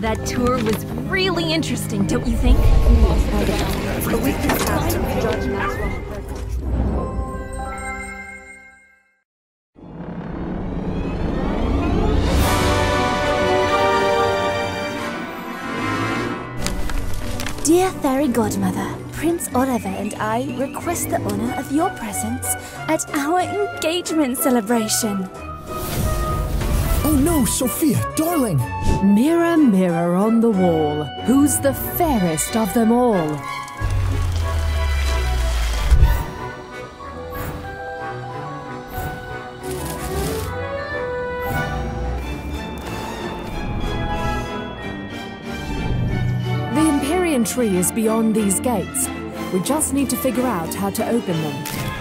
That tour was really interesting, don't you think? Dear Fairy Godmother, Prince Oliver and I request the honor of your presence at our engagement celebration. Oh no, Sophia, darling! Mirror, mirror on the wall, who's the fairest of them all? The Empyrean tree is beyond these gates. We just need to figure out how to open them.